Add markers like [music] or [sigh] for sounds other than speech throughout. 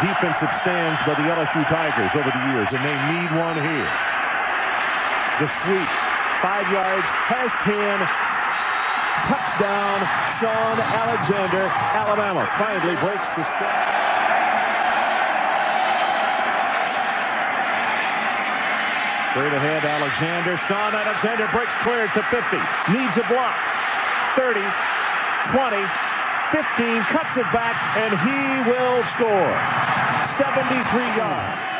defensive stands by the LSU Tigers over the years, and they need one here. The sweep, five yards, has 10. Touchdown, Shaun Alexander. Alabama finally breaks the step. Straight ahead, Alexander. Shaun Alexander breaks clear to 50. Needs a block. 30, 20, 15, cuts it back, and he will score. 73 yards.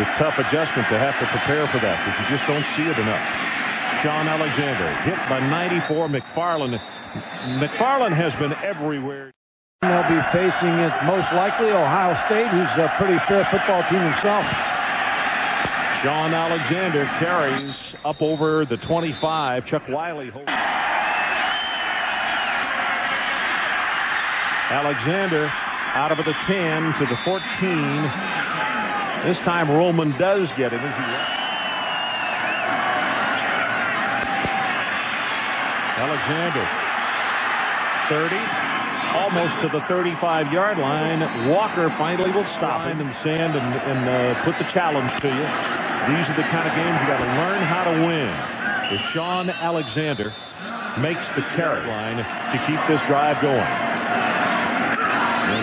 It's a tough adjustment to have to prepare for that because you just don't see it enough. Shaun Alexander hit by 94. McFarland. McFarland has been everywhere. They'll be facing it most likely Ohio State, who's a pretty fair football team himself. Shaun Alexander carries up over the 25. Chuck Wiley. Alexander out of the 10 to the 14. This time Roman does get he Alexander 30 almost to the 35 yard line. Walker finally will stop him and sand and, and uh, put the challenge to you. These are the kind of games you got to learn how to win. As Shaun Alexander makes the carry line to keep this drive going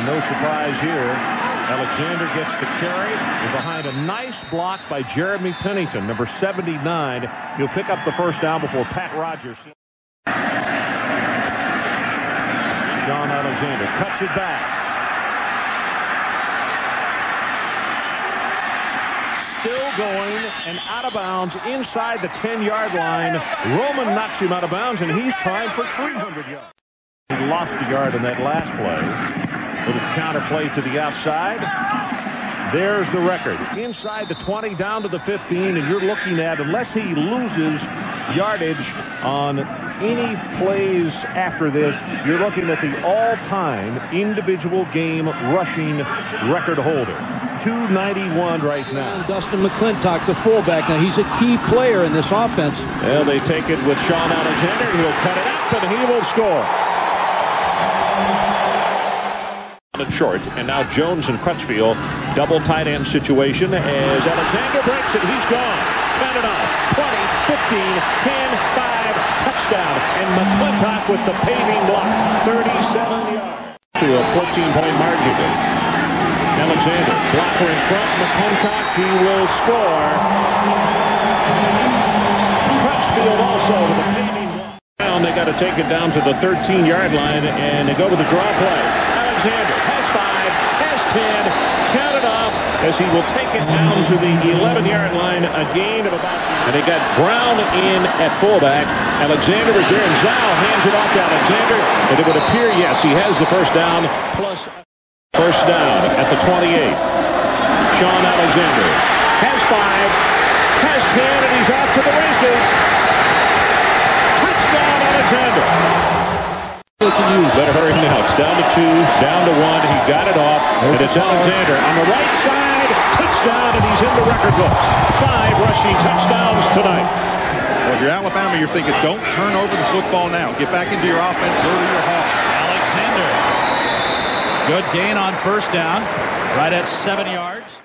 and no surprise here. Alexander gets the carry behind a nice block by Jeremy Pennington, number 79. He'll pick up the first down before Pat Rogers. Shaun Alexander cuts it back. Still going and out of bounds inside the 10-yard line. Roman knocks him out of bounds, and he's trying for 300 yards. He lost a yard in that last play. Little counter play to the outside. There's the record. Inside the 20, down to the 15, and you're looking at, unless he loses yardage on any plays after this, you're looking at the all-time individual game rushing record holder. 291 right now. Dustin McClintock, the fullback. Now, he's a key player in this offense. Well, they take it with Shaun Alexander. He'll cut it out, and he will score short, and now Jones and Crutchfield double tight end situation as Alexander breaks it. He's gone. Off. 20, 15, 10, 5, touchdown. And McClintock with the paving block. 37 yards to a 14-point margin. Alexander, blocker in front. McClintock, he will score. Crutchfield also with a paving block. Now they got to take it down to the 13-yard line, and they go with the draw play. Alexander has five, has 10, counted off as he will take it down to the 11-yard line, a gain of about... And they got Brown in at fullback. Alexander is there, and Zow hands it off to Alexander. And it would appear, yes, he has the first down, plus first down at the 28. Shaun Alexander has five, has 10, and he's off to the. Touchdown, Alexander can use. Better hurry now. It's down to two, down to one. He got it off, There's and it's Alexander on the right side. Touchdown, and he's in the record books. Five rushing touchdowns tonight. Well, if you're Alabama, you're thinking, don't turn over the football now. Get back into your offense. Go to your Hawks. Alexander. Good gain on first down. Right at seven yards.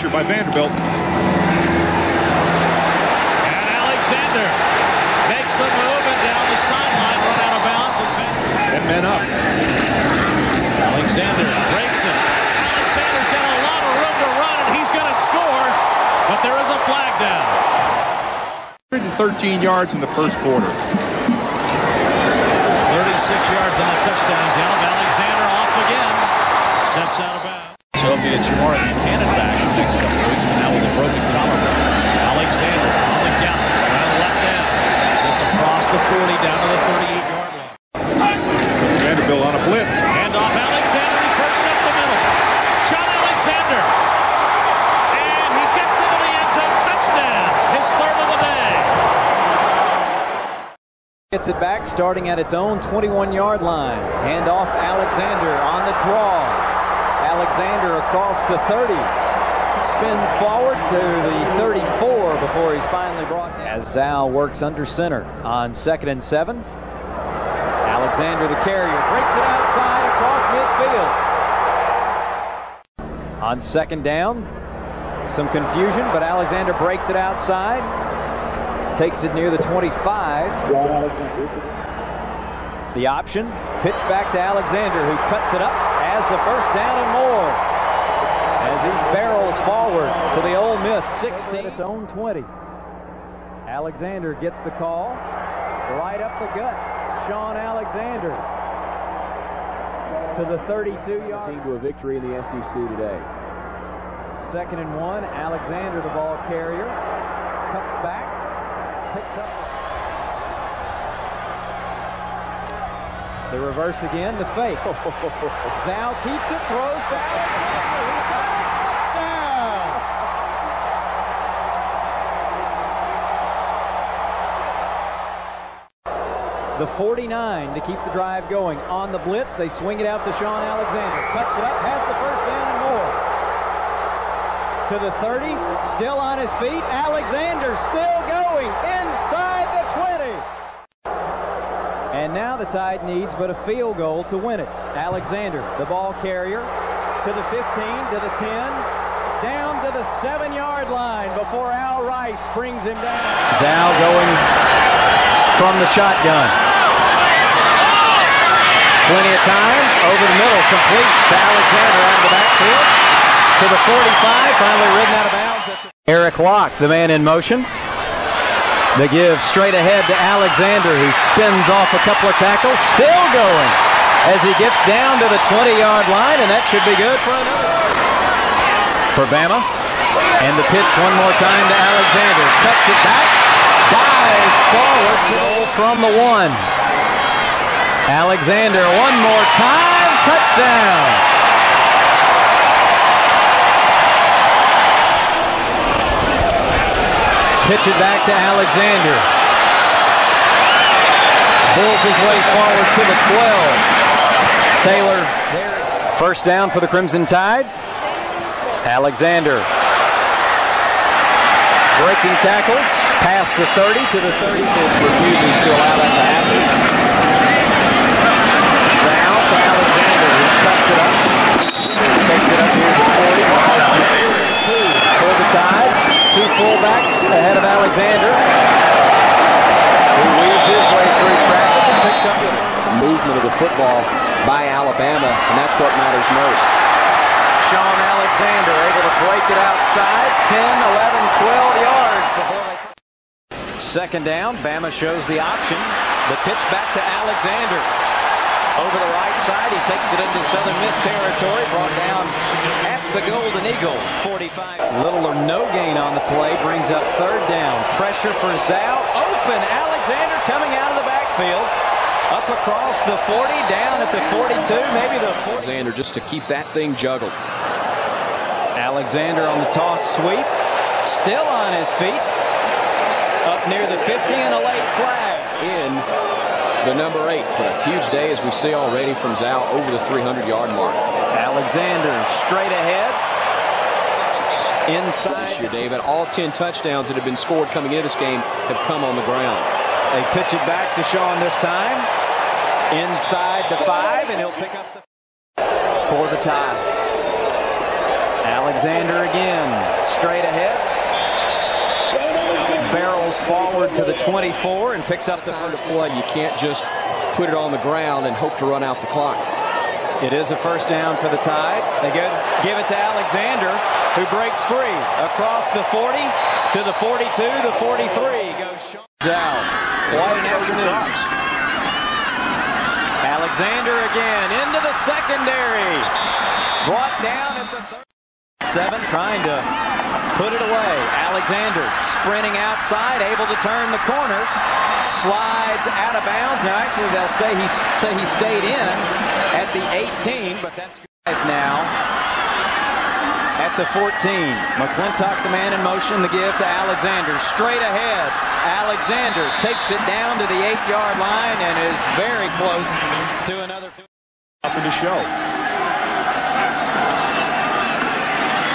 Pressure by Vanderbilt. And Alexander makes a move and down the sideline, run out of bounds. And Ten men up. Alexander breaks it. Alexander's got a lot of room to run, and he's going to score, but there is a flag down. 113 yards in the first quarter. 36 yards on the touchdown count. Alexander off again. Steps out of bounds. Soviet Chamorro Buchanan back in the next couple of weeks, but now with a broken collarbone. Alexander on the count, around the left end. Gets across the 40 down to the 38-yard line. Vanderbilt on a blitz. Hand off Alexander. He pushed up the middle. Shaun Alexander. And he gets into the end zone. Touchdown. His third of the day. Gets it back, starting at its own 21-yard line. Hand off Alexander on the draw. Alexander across the 30. spins forward to the 34 before he's finally brought down. As Zal works under center on second and seven. Alexander, the carrier, breaks it outside across midfield. On second down, some confusion, but Alexander breaks it outside. Takes it near the 25. The option, pitch back to Alexander, who cuts it up as the first down and more. As he barrels forward to the Ole Miss 16, its own 20. Alexander gets the call, right up the gut. Shaun Alexander to the 32-yard. Team to a victory in the SEC today. Second and one. Alexander, the ball carrier, cuts back, picks up the reverse again. The fake. Zal keeps it, throws. Touchdown! The 49 to keep the drive going. On the blitz, they swing it out to Shaun Alexander. Cuts it up, has the first down and more. To the 30, still on his feet. Alexander still going inside the 20. And now the Tide needs but a field goal to win it. Alexander, the ball carrier, to the 15, to the 10, down to the seven-yard line before Al Rice brings him down. Zal going from the shotgun. Plenty of time. Over the middle. Complete to Alexander out of the backfield. To the 45. Finally ridden out of bounds. Eric Locke, the man in motion. The give straight ahead to Alexander, who spins off a couple of tackles. Still going as he gets down to the 20-yard line, and that should be good for another. For Bama. And the pitch one more time to Alexander. Cuts it back. Dives forward. Goal from the one. Alexander one more time. Touchdown. Pitch it back to Alexander. Pulls his way forward to the 12. Taylor, first down for the Crimson Tide. Alexander breaking tackles, past the 30 to the 30. It's refusing to allow that to happen. Now to Alexander, who cuts it up. Takes it up here to 40. Two for the Tide. Fullbacks ahead of Alexander. Who weaves his way through traffic and picks up the Movement of the football by Alabama, and that's what matters most. Shaun Alexander able to break it outside 10, 11, 12 yards before they Second down, Bama shows the option. The pitch back to Alexander. Over the right side, he takes it into Southern Miss territory, brought down at the Golden Eagle, 45. Little or no gain on the play, brings up third down. Pressure for Zal, open, Alexander coming out of the backfield. Up across the 40, down at the 42, maybe the 40. Alexander just to keep that thing juggled. Alexander on the toss sweep. Still on his feet. Up near the 50 and a late flag. In the number eight, but a huge day as we see already from Zal over the 300-yard mark. Alexander straight ahead. Inside. This year, David, all 10 touchdowns that have been scored coming into this game have come on the ground. They pitch it back to Shaun this time. Inside the five, and he'll pick up the for the tie. Alexander again, straight ahead. Forward to the 24 and picks up the first. play, you can't just put it on the ground and hope to run out the clock. It is a first down for the Tide. They go, give it to Alexander, who breaks free across the 40 to the 42, the 43. Goes Zal. What an afternoon. Alexander again into the secondary. Brought down at the third. Seven trying to put it away. Alexander sprinting outside, able to turn the corner. Slides out of bounds. Now actually they'll stay. He say he stayed in at the 18, but that's now. At the 14, McClintock, the man in motion, the give to Alexander. Straight ahead, Alexander takes it down to the eight-yard line and is very close to another. Nothing to show.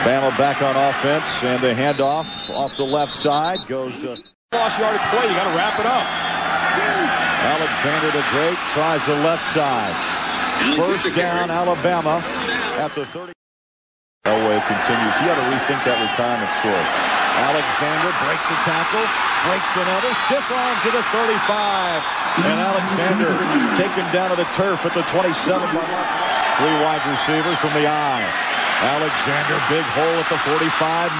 Bama back on offense, and the handoff off the left side goes to Lost yardage play. You got to wrap it up. Alexander the Great tries the left side. First down, Alabama at the 30. Elway continues. You got to rethink that retirement story. Alexander breaks a tackle, breaks another, stiff arms to the 35. And Alexander taken down to the turf at the 27. Three wide receivers from the eye. Alexander, big hole at the 45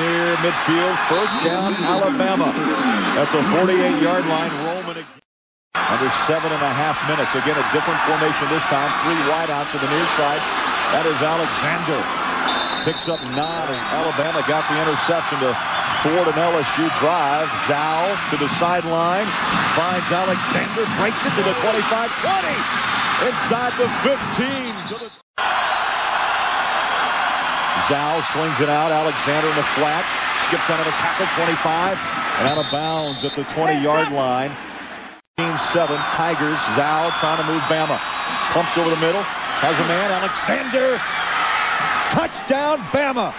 near midfield. First down, Alabama at the 48-yard line. Roman again. Under seven and a half minutes. Again, a different formation this time. Three wideouts to the near side. That is Alexander. Picks up nine, and Alabama got the interception to Ford and LSU drive. Zow to the sideline. Finds Alexander. Breaks it to the 25-20. Inside the 15 to the... Zow slings it out. Alexander in the flat. Skips out of the tackle, 25. And out of bounds at the 20-yard line. Team 7, Tigers. Zow trying to move Bama. Pumps over the middle. Has a man. Alexander. Touchdown, Bama.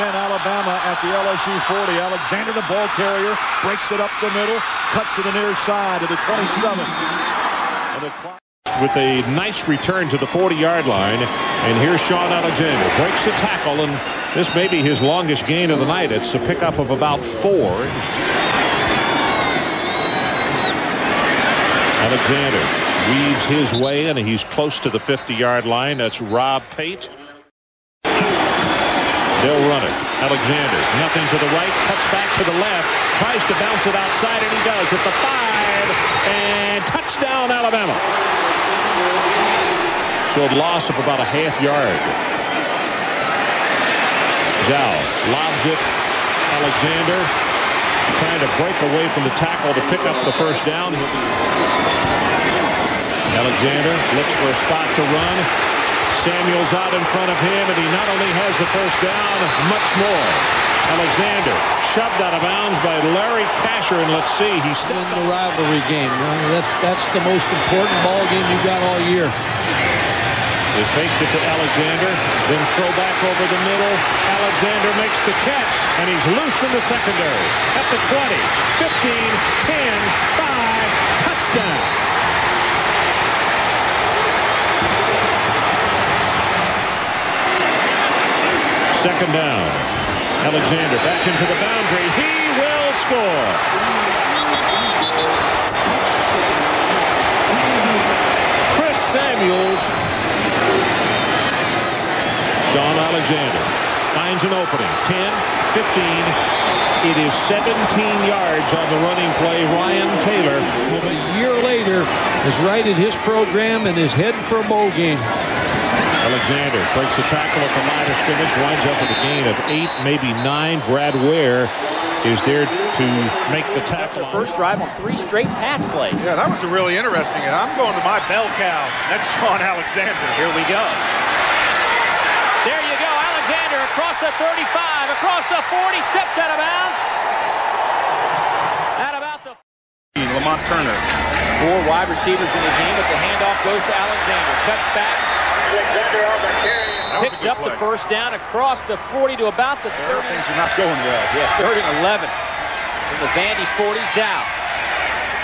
And Alabama at the LSU 40. Alexander, the ball carrier, breaks it up the middle, cuts to the near side of the 27. With a nice return to the 40-yard line. And here's Shaun Alexander. Breaks the tackle, and this may be his longest gain of the night. It's a pickup of about four. Alexander weaves his way, and he's close to the 50-yard line. That's Rob Pate. They'll run it. Alexander, nothing to the right, cuts back to the left, tries to bounce it outside, and he does at the five, and touchdown, Alabama. So a loss of about a half yard. Zow lobs it. Alexander trying to break away from the tackle to pick up the first down. Alexander looks for a spot to run. Samuel's out in front of him, and he not only has the first down, much more. Alexander shoved out of bounds by Larry Casher, and let's see, he's still in the rivalry game. That's that's the most important ball game you've got all year. They faked it to Alexander, then throw back over the middle. Alexander makes the catch, and he's loose in the secondary. At the 20, 15, 10, 5, touchdown. Second down. Alexander back into the boundary. He will score. Chris Samuels. Shaun Alexander finds an opening. 10, 15. It is 17 yards on the running play. Ryan Taylor. A year later has righted his program and is heading for a bowl game. Alexander breaks the tackle at the line of scrimmage, winds up with a gain of eight, maybe nine. Brad Ware is there to make the tackle. First drive on three straight pass plays. Yeah, that was a really interesting. And I'm going to my bell cow. That's Shaun Alexander. Here we go. There you go, Alexander across the 35, across the 40, steps out of bounds. At about the Lamont Turner. Four wide receivers in the game, but the handoff goes to Alexander. Cuts back, picks up the first down across the 40 to about the 30. Things are not going well. Yeah, third and 11. In the Vandy 40's out.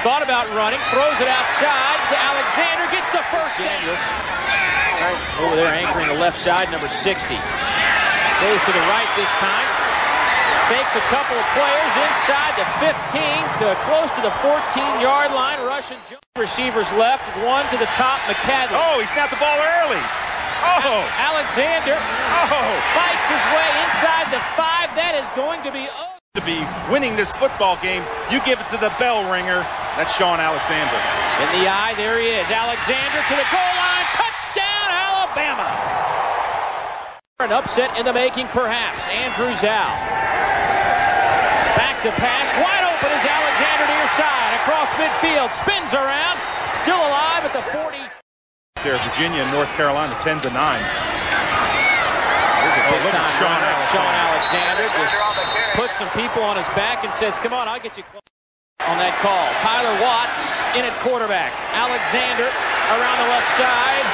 Thought about running, throws it outside to Alexander, gets the first down. Over there anchoring the left side, number 60. Goes to the right this time. Fakes a couple of players inside the 15 to close to the 14-yard line. Russian receivers left, one to the top, McAddley. Oh, he snapped the ball early. Oh. Alexander oh. fights his way inside the five. That is going to be to be winning this football game. You give it to the bell ringer. That's Shaun Alexander. In the eye, there he is. Alexander to the goal line. Touchdown, Alabama. An upset in the making, perhaps. Andrew Zow. Back to pass. Wide open is Alexander near side. Across midfield. Spins around. Still alive at the 40. There, Virginia and North Carolina 10 to 9. Here's a big look at Shaun. Alexander. Shaun Alexander just puts some people on his back and says, come on, I'll get you close on that call. Tyler Watts in at quarterback. Alexander around the left side,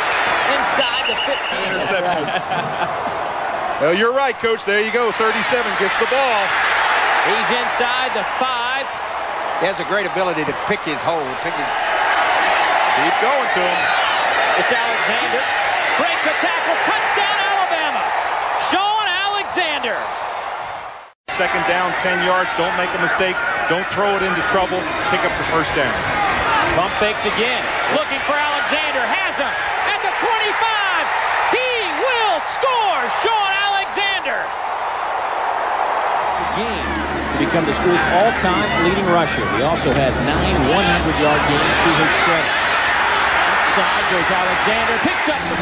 inside the 15. Interceptions. [laughs] well, you're right, Coach. There you go. 37 gets the ball. He's inside the five. He has a great ability to pick his hole, pick his. Keep going to him. It's Alexander. Breaks a tackle. Touchdown, Alabama. Shaun Alexander. Second down, 10 yards. Don't make a mistake. Don't throw it into trouble. Pick up the first down. Pump fakes again. Looking for Alexander. Has him at the 25. He will score. Shaun Alexander. The game to become the school's all-time leading rusher. He also has nine 100-yard games to his credit. Outside goes Alexander. Picks up the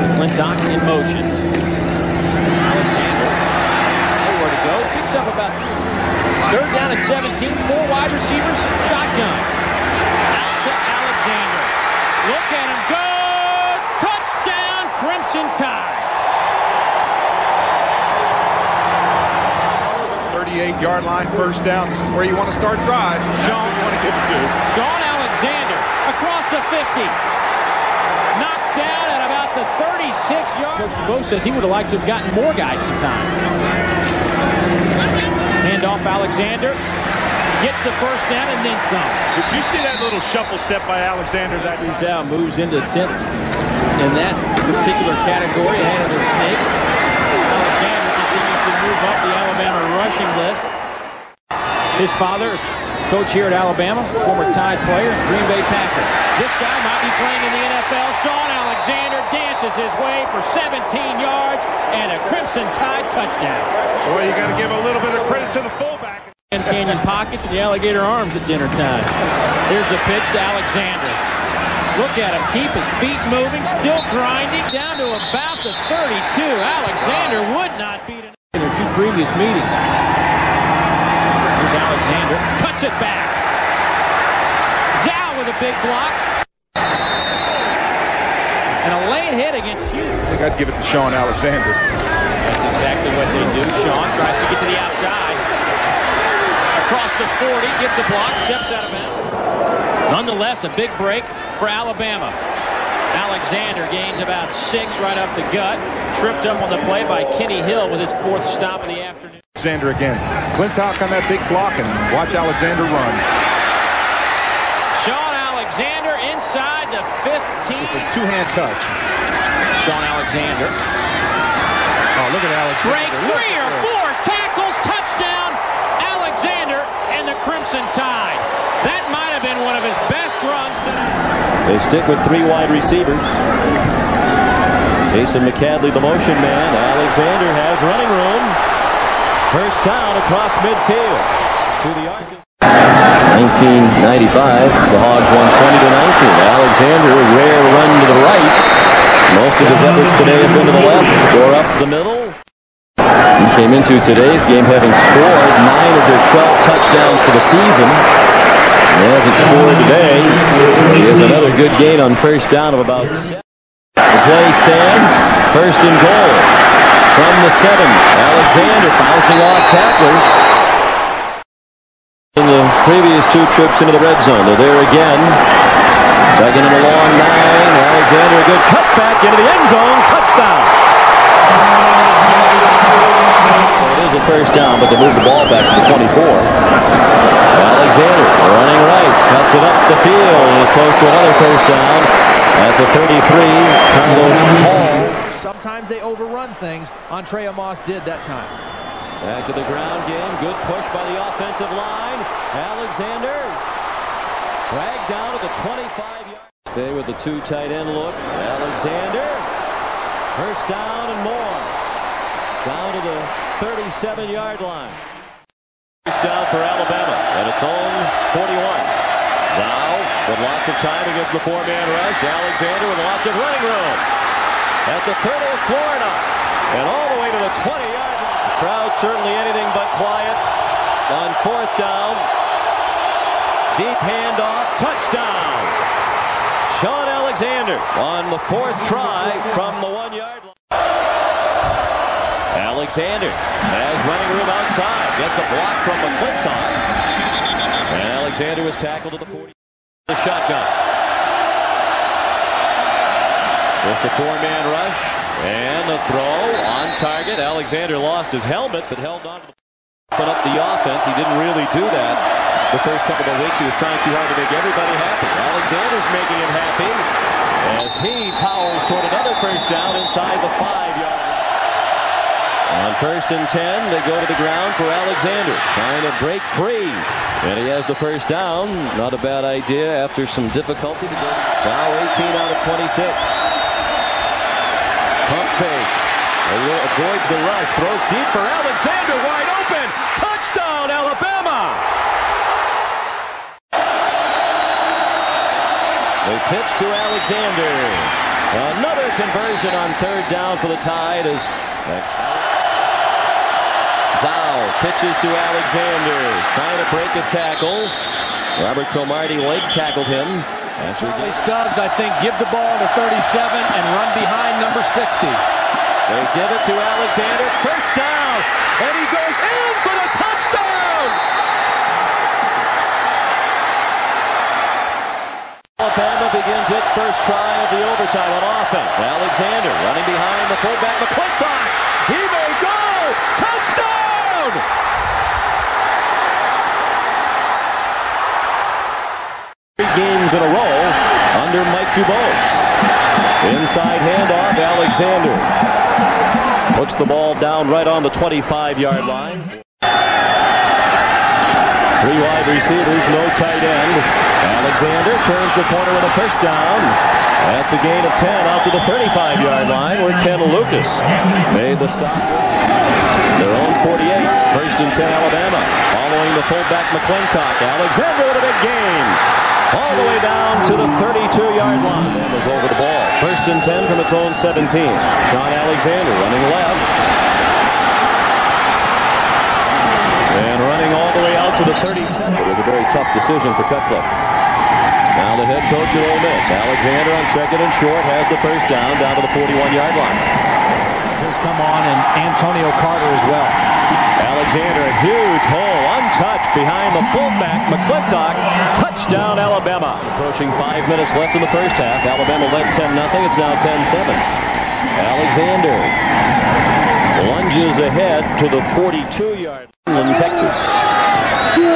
McClintock in motion. Alexander. Nowhere to go. Picks up about three. Third down at 17. Four wide receivers. Shotgun. Out to Alexander. Look at him go. Touchdown, Crimson Tide. 38-yard line, first down. This is where you want to start drives. That's Shaun- you want to give it to. Shaun Alexander across the 50. Knocked down at about the 36 yard. Coach DeBow says he would have liked to have gotten more guys some time. Hand off Alexander. Gets the first down and then some. Did you see that little shuffle step by Alexander that Moves time? out, moves into 10th in that particular category ahead of the Snake. Alexander continues to move up the Alabama rushing list. His father, coach here at Alabama, former Tide player, Green Bay Packer. This guy might be playing in the NFL. Shaun Alexander dances his way for 17 yards and a Crimson Tide touchdown. Boy, you got to give a little bit of credit to the fullback. And Canyon pockets and the alligator arms at dinner time. Here's the pitch to Alexander. Look at him keep his feet moving, still grinding down to about the 32. Alexander would not beat an In their two previous meetings. Alexander. Cuts it back. Zow with a big block. And a late hit against Houston. I think I'd give it to Shaun Alexander. That's exactly what they do. Shaun tries to get to the outside. Across the 40, gets a block, steps out of bounds. Nonetheless, a big break for Alabama. Alexander gains about six right up the gut. Tripped up on the play by Kenny Hill with his fourth stop of the afternoon. Alexander again. Clintock on that big block and watch Alexander run. Shaun Alexander inside the 15. Just a two-hand touch. Shaun Alexander Oh, look at Alexander. breaks three or four tackles, touchdown, Alexander and the Crimson Tide. That might have been one of his best runs today. They stick with three wide receivers. Jason McAddley, the motion man. Alexander has running room. First down across midfield to the Arkansas. 1995, the Hogs won 20 to 19. Alexander, rare run to the right. Most of his efforts today have been to the left or up the middle. He came into today's game having scored nine of their 12 touchdowns for the season. He hasn't scored today. He has another good gain on first down of about seven. The play stands. First and goal. From the seven. Alexander bouncing off tacklers. In the previous two trips into the red zone. They're there again. Second and a long nine. Alexander, a good cutback into the end zone. Touchdown. It is a first down, but they move the ball back to the 24. Alexander running right, cuts it up the field, and is close to another first down at the 33. Carlos Hall. Sometimes they overrun things. Entrea Moss did that time. Back to the ground game. Good push by the offensive line. Alexander dragged down to the 25 yard. Stay with the two tight end look. Alexander. First down and more. Down to the 37 yard line. First down for Alabama at its own 41. Zow with lots of time against the four-man rush. Alexander with lots of running room. At the 30 of Florida. And all the way to the 20-yard line. Crowd certainly anything but quiet. On fourth down. Deep handoff. Touchdown. Shaun Alexander on the fourth try from the one-yard line. Alexander has running room outside. Gets a block from McClintock. And Alexander was tackled at the 40. The shotgun. Just a four-man rush. And the throw on target. Alexander lost his helmet, but held on to open up the offense. He didn't really do that the first couple of weeks. He was trying too hard to make everybody happy. Alexander's making him happy as he powers toward another first down inside the five-yard line. On first and 10, they go to the ground for Alexander, trying to break free. And he has the first down. Not a bad idea after some difficulty to go. Now 18 out of 26. Pump fake. Avoids the rush. Throws deep for Alexander. Wide open. Touchdown, Alabama. They pitch to Alexander. Another conversion on third down for the Tide as uh, Zow pitches to Alexander. Trying to break a tackle. Robert Cromartie leg tackled him. Charlie Stubbs, I think, give the ball to 37 and run behind number 60. They give it to Alexander. First down. And he goes in for the touchdown. Alabama begins its first try of the overtime on offense. Alexander running behind the fullback McClintock. He may go. Touchdown. Three games in a row under Mike Dubose. Inside handoff, Alexander. Puts the ball down right on the 25-yard line. Three wide receivers, no tight end. Alexander turns the corner with a first down. That's a gain of 10 out to the 35-yard line where Ken Lucas made the stop. Their own 48. First and 10 Alabama. Following the fullback McClintock. Alexander with a big gain. All the way down to the 32-yard line. Alabama's over the ball. First and 10 from its own 17. Shaun Alexander running left. And running all the way out to the 37. It was a very tough decision for Cutcliffe. Now the head coach at Ole Miss, Alexander on second and short, has the first down down to the 41-yard line. Has come on and Antonio Carter as well. Alexander, a huge hole, untouched behind the fullback, McClintock. Touchdown, Alabama. Approaching five minutes left in the first half. Alabama led 10-0. It's now 10-7. Alexander lunges ahead to the 42-yard line in Texas.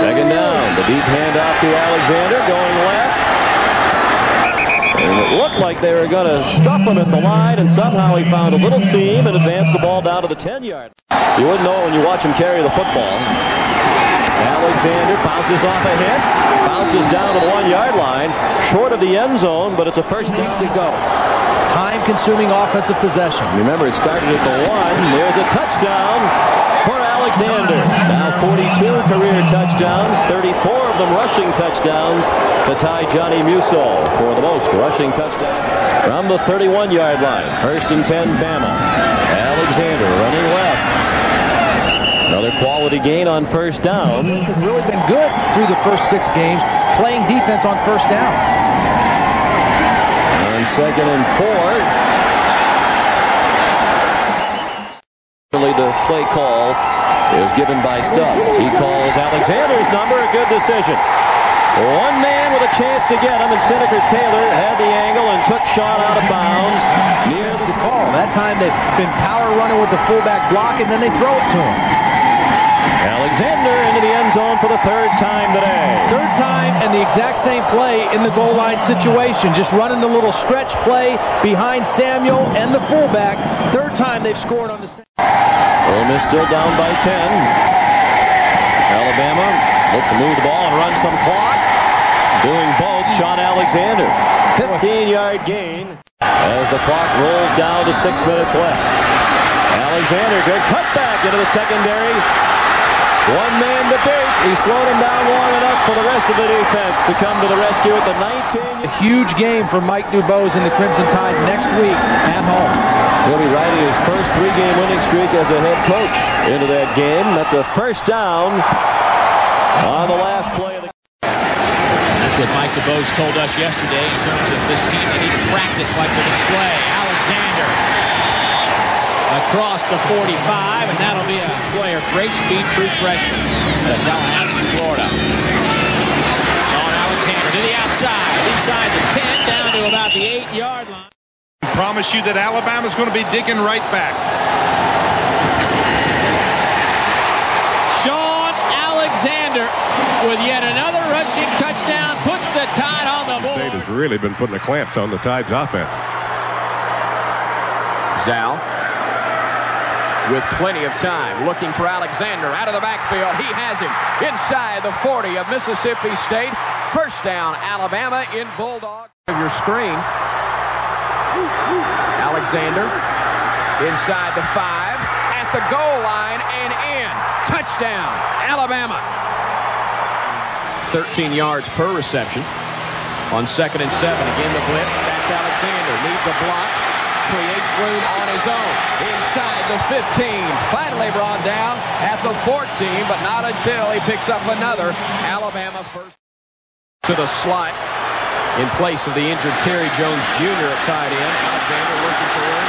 Second down. The deep handoff to Alexander going left. And it looked like they were going to stop him at the line, and somehow he found a little seam and advanced the ball down to the 10-yard. You wouldn't know when you watch him carry the football. Alexander bounces off a hit, bounces down to the one-yard line, short of the end zone, but it's a first Weeks go. Time-consuming offensive possession. Remember, it started at the one. There's a touchdown Alexander. Now 42 career touchdowns, 34 of them rushing touchdowns to tie Johnny Musso for the most rushing touchdowns from the 31-yard line. First and 10, Bama. Alexander running left. Another quality gain on first down. This has really been good through the first six games, playing defense on first down. On second and four. The play call is given by Stubbs. He calls Alexander's number a good decision. One man with a chance to get him, and Senator Taylor had the angle and took Shaun out of bounds. Near the call. That time they've been power running with the fullback block, and then they throw it to him. Alexander into the end zone for the third time today. Third time and the exact same play in the goal line situation. Just running the little stretch play behind Samuel and the fullback. Third time they've scored on the same. Ole Miss still down by 10. Alabama look to move the ball and run some clock. Doing both, Shaun Alexander. 15-yard gain as the clock rolls down to six minutes left. Alexander, good cutback into the secondary. One man to beat. He slowed him down long enough for the rest of the defense to come to the rescue at the 19. A huge game for Mike Dubose and the Crimson Tide next week at home. He'll be riding his first three-game winning streak as a head coach into that game. That's a first down on the last play of the That's what Mike DuBose told us yesterday in terms of this team. They need to practice like they're going to play. Alexander across the 45, and that'll be a player, great speed, true freshman out of Tallahassee, Florida. Shaun Alexander to the outside, inside the 10, down to about the 8-yard line. I promise you that Alabama's going to be digging right back. Shaun Alexander with yet another rushing touchdown puts the Tide on the board. State has really been putting the clamps on the Tide's offense. Zal with plenty of time looking for Alexander out of the backfield. He has him inside the 40 of Mississippi State. First down, Alabama in Bulldog. Your screen. Alexander inside the five at the goal line and in. Touchdown, Alabama. 13 yards per reception on second and seven. Again, the blitz. That's Alexander. Needs a block. Creates room on his own. Inside the 15. Finally brought down at the 14, but not until he picks up another. Alabama first to the slot in place of the injured Terry Jones Jr. at tight end. Alexander looking for room.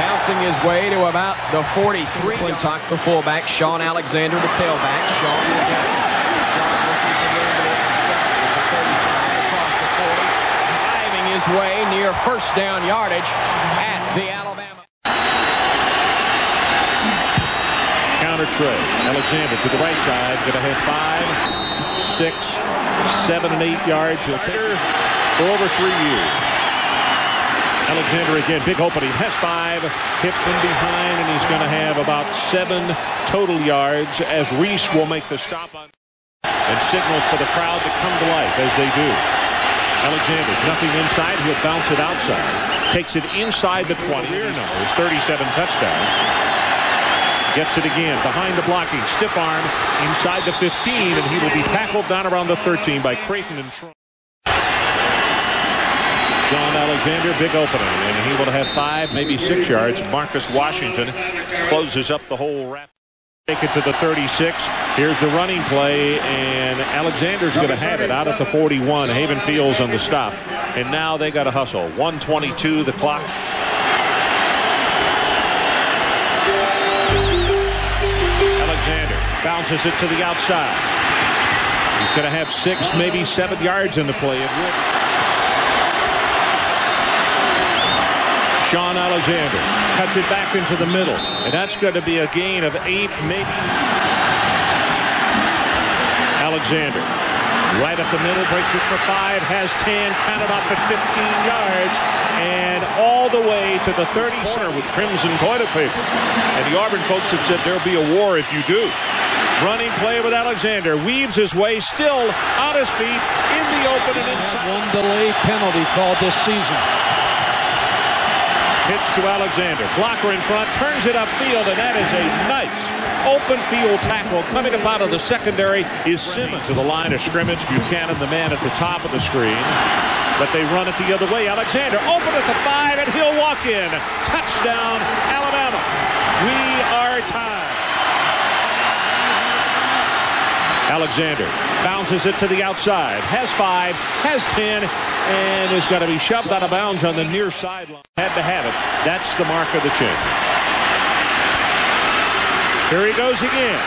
Bouncing his way to about the 43. McClintock, the fullback. Shaun Alexander, the tailback. Shaun will get it. Shaun looking for room to the outside. The 35 across the 40. Driving his way near first down yardage at the Alabama. Counter Trey. Alexander to the right side. Going to have five, six, seven, and eight yards. He'll take for over three years. Alexander again, big opening. Has five, hit from behind, and he's going to have about seven total yards as Reese will make the stop on and signals for the crowd to come to life as they do. Alexander, nothing inside. He'll bounce it outside. Takes it inside the 20. Year numbers, 37 touchdowns. Gets it again behind the blocking. Stiff arm inside the 15, and he will be tackled down around the 13 by Creighton and Trump. Shaun Alexander, big opening, and he will have five, maybe six yards. Marcus Washington closes up the whole wrap. Take it to the 36. Here's the running play, and Alexander's going to have it out at the 41. Haven Fields on the stop. And now they got to hustle. 122 the clock. Alexander bounces it to the outside. He's going to have six, maybe seven yards in the play. Shaun Alexander cuts it back into the middle, and that's going to be a gain of eight, maybe. Alexander right up the middle, breaks it for five, has 10, counted off at 15 yards, and all the way to the 30 corner with crimson toilet paper. And the Auburn folks have said there'll be a war if you do. Running play with Alexander, weaves his way, still on his feet, in the open and inside. One delay penalty called this season. Pitch to Alexander. Blocker in front, turns it upfield, and that is a nice open field tackle. Coming up out of the secondary is Simmons to the line of scrimmage. Buchanan, the man at the top of the screen. But they run it the other way. Alexander open at the five, and he'll walk in. Touchdown, Alabama. We are tied. Alexander bounces it to the outside. Has five, has ten, and is going to be shoved out of bounds on the near sideline. Had to have it. That's the mark of the champion. Here he goes again.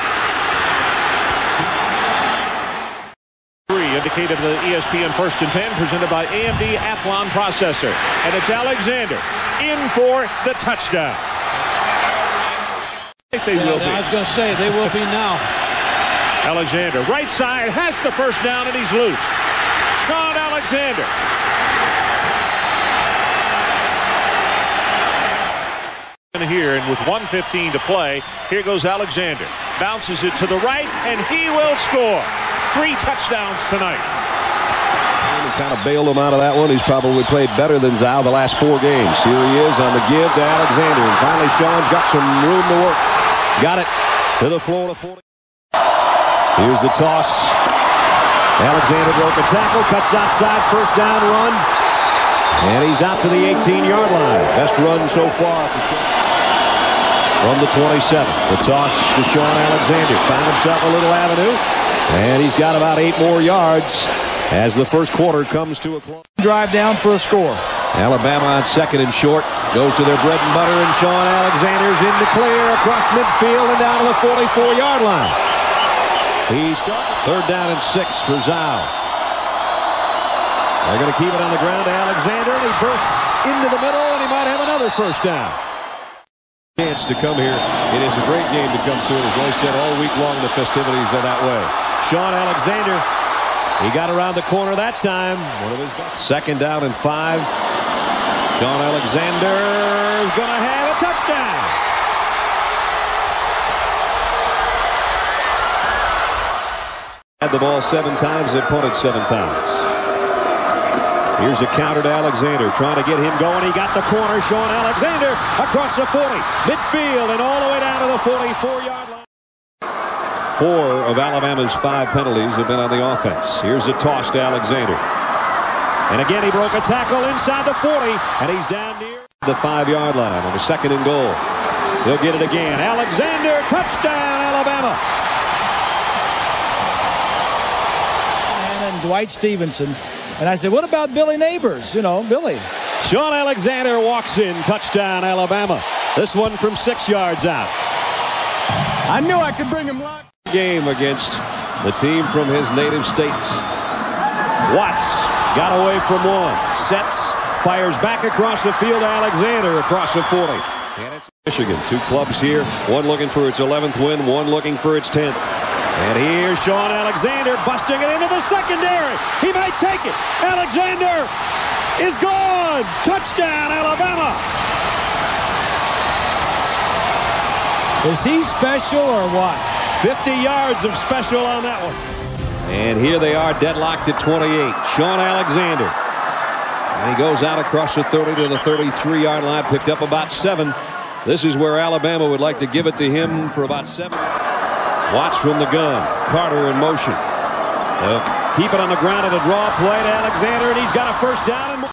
Three indicated the ESPN First and Ten, presented by AMD Athlon Processor. And it's Alexander in for the touchdown. They Yeah, will be. I was going to say, they will be now. Alexander, right side, has the first down, and he's loose. Shaun Alexander. Here, and with 115 to play, here goes Alexander. Bounces it to the right, and he will score. Three touchdowns tonight. kind of bailed him out of that one. He's probably played better than Zow the last four games. Here he is on the give to Alexander. And finally, Shaun's got some room to work. Got it to the Florida 40. Here's the toss. Alexander broke a tackle, cuts outside, first down run. And he's out to the 18-yard line. Best run so far from the 27. The toss to Shaun Alexander. Found himself a little avenue. And he's got about eight more yards as the first quarter comes to a close. Drive down for a score. Alabama on second and short. Goes to their bread and butter, and Shaun Alexander's in the clear across midfield and down to the 44-yard line. He's third down and six for Zow. They're going to keep it on the ground Alexander, and he bursts into the middle, and he might have another first down. Chance to come here. It is a great game to come to. As Roy said, all week long the festivities are that way. Shaun Alexander, he got around the corner that time. One of his. Second down and five. Shaun Alexander is going to have a touchdown. The ball seven times, they punted seven times. Here's a counter to Alexander, trying to get him going. He got the corner. Shaun Alexander across the 40, midfield, and all the way down to the 44-yard line. Four of Alabama's five penalties have been on the offense. Here's a toss to Alexander. And again, he broke a tackle inside the 40, and he's down near the five-yard line on the second and goal. He'll get it again. Alexander, touchdown, Alabama. And Dwight Stephenson. And I said, what about Billy Neighbors? You know, Billy. Shaun Alexander walks in. Touchdown, Alabama. This one from six yards out. I knew I could bring him luck. Game against the team from his native states. Watts got away from one. Sets, fires back across the field Alexander across the 40. And it's Michigan. Two clubs here. One looking for its 11th win, one looking for its 10th. And here's Shaun Alexander busting it into the secondary. He might take it. Alexander is gone. Touchdown, Alabama. Is he special or what? 50 yards of special on that one. And here they are deadlocked at 28. Shaun Alexander. And he goes out across the 30 to the 33-yard line, picked up about seven. This is where Alabama would like to give it to him for about seven. Watts from the gun. Carter in motion. They'll keep it on the ground at a draw play to Alexander, and he's got a first down.